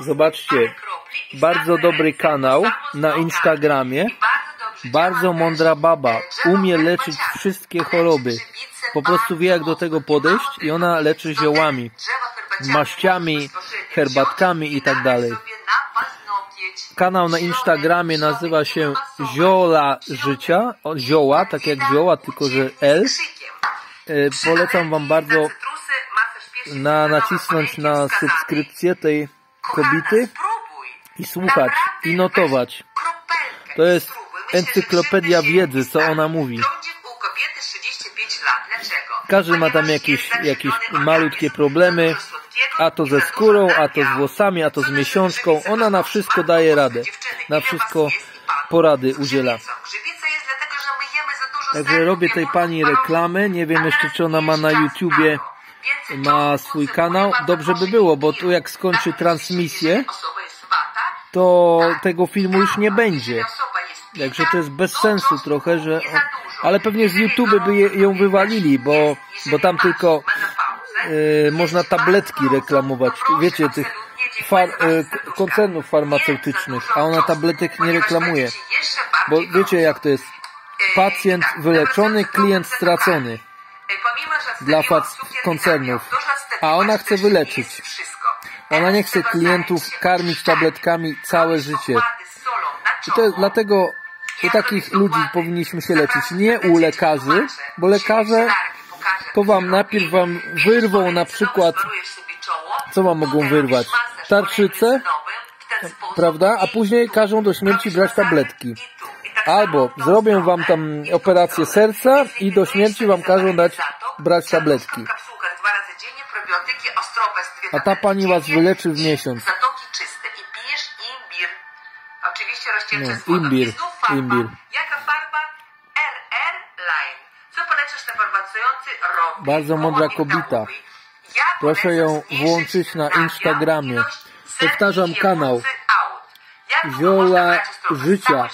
Zobaczcie, bardzo dobry kanał na. Instagramie. Bardzo mądra baba. Umie leczyć wszystkie choroby. Po prostu wie jak do tego podejść i ona leczy ziołami, maściami, herbatkami i tak dalej. Kanał na Instagramie nazywa się Zioła Życia. O, zioła, tak jak zioła, tylko że L. E, Polecam Wam bardzo Na nacisnąć na subskrypcję tej kobiety i słuchać i notować. To jest encyklopedia wiedzy, co ona mówi. Trądzik u kobiety 35 lat. Dlaczego? Każdy ma tam jakieś, jakieś malutkie problemy, a to ze skórą, a to z włosami, a to z miesiączką. Ona na wszystko daje radę. Na wszystko porady udziela. Także robię tej pani reklamę. Nie wiem jeszcze, czy ona ma na YouTubie, ma swój kanał. Dobrze by było, bo tu jak skończy transmisję, to tego filmu już nie będzie. Także to jest bez sensu trochę, że... Ale pewnie z YouTube by ją wywalili, bo, bo tam tylko e, można tabletki reklamować. Wiecie, tych far, e, koncernów farmaceutycznych, a ona tabletek nie reklamuje. Bo wiecie jak to jest. Pacjent wyleczony, klient stracony. Dla koncernów. A ona chce wyleczyć. Ona nie chce klientów karmić tabletkami całe życie. I to dlatego u takich ludzi powinniśmy się leczyć. Nie u lekarzy, bo lekarze to wam najpierw wam wyrwą na przykład, co wam mogą wyrwać? Tarczycę, prawda? A później każą do śmierci brać tabletki. Albo zrobią wam tam operację serca i do śmierci wam każą dać brać tabletki. A ta pani was wyleczy w miesiąc. Zatoki czyste i pijesz imbir. Oczywiście rozcieńczę No, z wodą. imbir, imbir. Jaka farba? RR Line. Co polecasz na farmaceuty robi? Bardzo mądra kobieta. Proszę ją włączyć na Instagramie. Powtarzam kanał. ostro? życia.